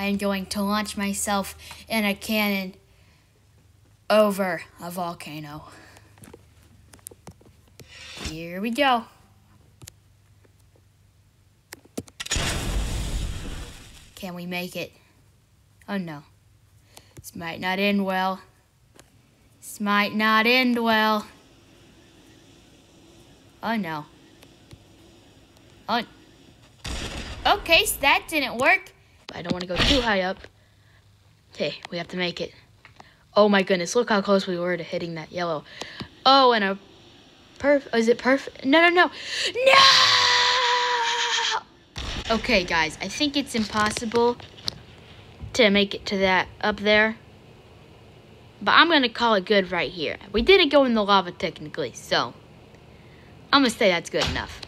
I am going to launch myself in a cannon over a volcano. Here we go. Can we make it? Oh no. This might not end well. This might not end well. Oh no. Oh. Okay, so that didn't work. I don't want to go too high up. Okay, we have to make it. Oh my goodness, look how close we were to hitting that yellow. Oh, and a perf. Is it perfect? No, no, no. No! Okay, guys, I think it's impossible to make it to that up there. But I'm going to call it good right here. We didn't go in the lava technically, so I'm going to say that's good enough.